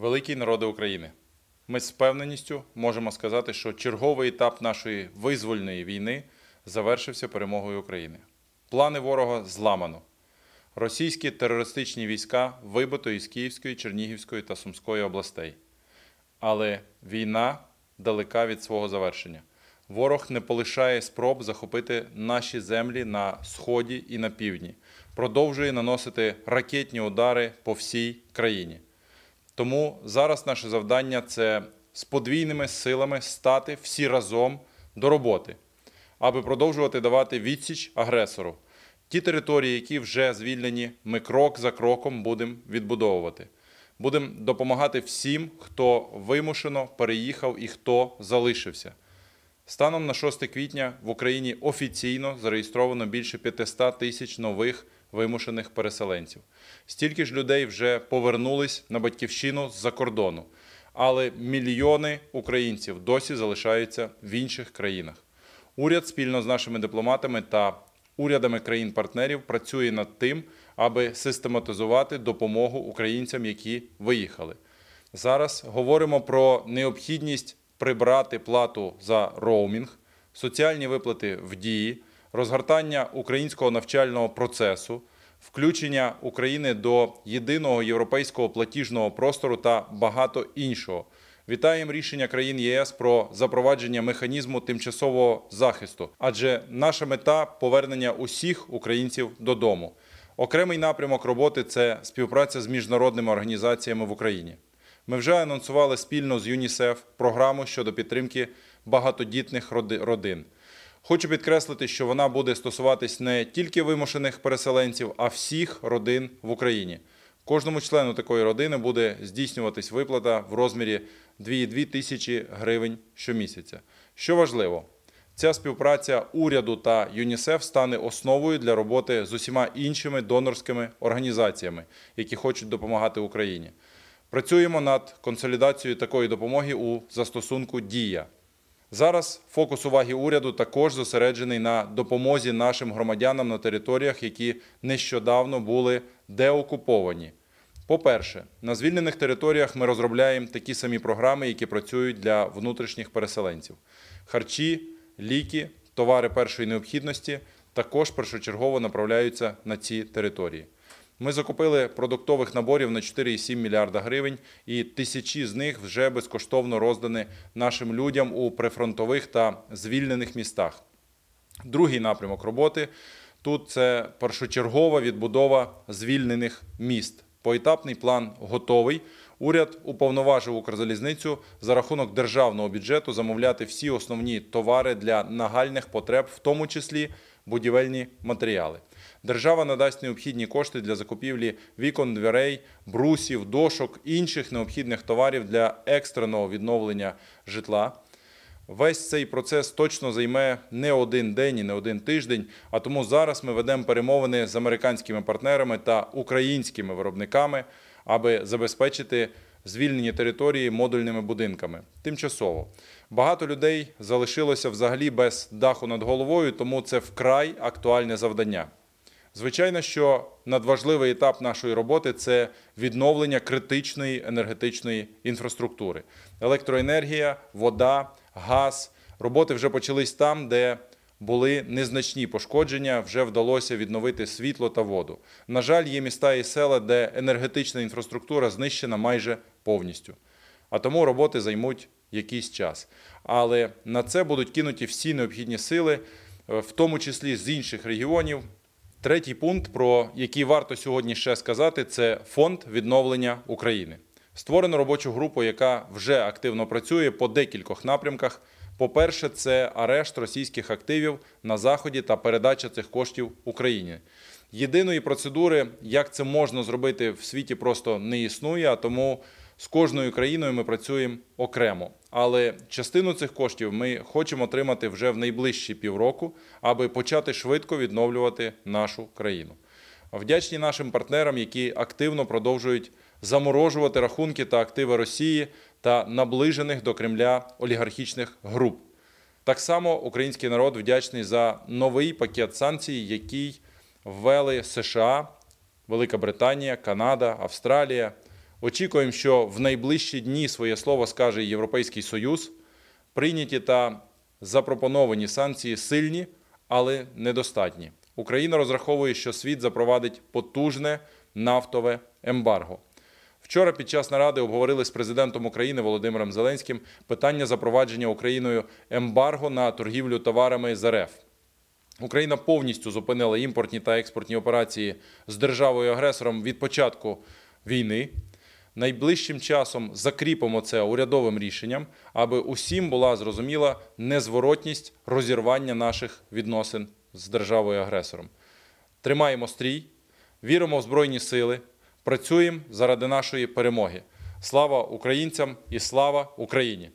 Великий народи України. Ми з впевненістю можемо сказати, що черговий етап нашої визвольної війни завершився перемогою України. Плани ворога зламано. Російські терористичні війська вибито із Київської, Чернігівської та Сумської областей. Але війна далека від свого завершення. Ворог не полишає спроб захопити наші землі на сході і на півдні, продовжує наносити ракетні удари по всій країні. Тому зараз наше завдання це з подвійними силами стати всі разом до роботи, аби продовжувати давати відсіч агресору. Ті території, які вже звільнені, ми крок за кроком будемо відбудовувати. Будемо допомагати всім, хто вимушено переїхав і хто залишився. Станом на 6 квітня в Україні офіційно зареєстровано більше 500 тисяч нових вимушених переселенців. Стільки ж людей вже повернулись на батьківщину з-за кордону, але мільйони українців досі залишаються в інших країнах. Уряд спільно з нашими дипломатами та урядами країн-партнерів працює над тим, аби систематизувати допомогу українцям, які виїхали. Зараз говоримо про необхідність прибрати плату за роумінг, соціальні виплати в дії, розгортання українського навчального процесу, включення України до єдиного європейського платіжного простору та багато іншого. Вітаємо рішення країн ЄС про запровадження механізму тимчасового захисту, адже наша мета повернення усіх українців додому. Окремий напрямок роботи це співпраця з міжнародними організаціями в Україні. Ми вже анонсували спільно з ЮНІСЕФ програму щодо підтримки багатодітних родин. Хочу підкреслити, що вона буде стосуватись не тільки вимушених переселенців, а всіх родин в Україні. Кожному члену такої родини буде здійснюватись виплата в розмірі 2,2 тисячі гривень щомісяця. Що важливо, ця співпраця уряду та ЮНІСЕФ стане основою для роботи з усіма іншими донорськими організаціями, які хочуть допомагати Україні. Працюємо над консолідацією такої допомоги у застосунку Дія. Зараз фокус уваги уряду також зосереджений на допомозі нашим громадянам на територіях, які нещодавно були деокуповані. По-перше, на звільнених територіях ми розробляємо такі самі програми, які працюють для внутрішніх переселенців: харчі, ліки, товари першої необхідності також першочергово направляються на ці території. Ми закупили продуктових наборів на 4,7 мільярда гривень, і тисячі з них вже безкоштовно роздані нашим людям у прифронтових та звільнених містах. Другий напрямок роботи тут це першочергова відбудова звільнених міст. Поетапний план готовий. Уряд уповноважив Укрзалізницю за рахунок державного бюджету замовляти всі основні товари для нагальних потреб, в тому числі будівельні матеріали. Держава надасть необхідні кошти для закупівлі вікон, дверей, брусів, дошок, інших необхідних товарів для екстреного відновлення житла. Весь цей процес точно займе не один день і не один тиждень. А тому зараз ми ведемо перемовини з американськими партнерами та українськими виробниками, аби забезпечити звільнені території модульними будинками. Тимчасово багато людей залишилося взагалі без даху над головою, тому це вкрай актуальне завдання. Звичайно, що надважливий етап нашої роботи це відновлення критичної енергетичної інфраструктури. Електроенергія, вода, газ. Роботи вже почались там, де були незначні пошкодження, вже вдалося відновити світло та воду. На жаль, є міста і села, де енергетична інфраструктура знищена майже повністю. А тому роботи займуть якийсь час. Але на це будуть кинуті всі необхідні сили, е, в тому числі з інших регіонів. Третій пункт, про який варто сьогодні ще сказати, це фонд відновлення України. Створено робочу групу, яка вже активно працює по декількох напрямках. По-перше, це арешт російських активів на заході та передача цих коштів Україні. Єдиної процедури, як це можна зробити в світі, просто не існує, а тому з кожною країною ми працюємо окремо. Але частину цих коштів ми хочемо отримати вже в найближчі півроку, аби почати швидко відновлювати нашу країну. Вдячні нашим партнерам, які активно продовжують заморожувати рахунки та активи Росії та наближених до Кремля олігархічних груп. Так само український народ вдячний за новий пакет санкцій, який ввели США, Велика Британія, Канада, Австралія, Очікуємо, що в найближчі дні своє слово скаже Європейський Союз. Прийняті та запропоновані санкції сильні, але недостатні. Україна розраховує, що світ запровадить потужне нафтове ембарго. Вчора під час наради обговорили з президентом України Володимиром Зеленським питання запровадження Україною ембарго на торгівлю товарами з РФ. Україна повністю зупинила імпортні та експортні операції з державою-агресором від початку війни. Найближчим часом закріпимо це урядовим рішенням, аби усім була зрозуміла незворотність розірвання наших відносин з державою-агресором. Тримаємо стрій, віримо в Збройні Сили, працюємо заради нашої перемоги. Слава українцям і слава Україні!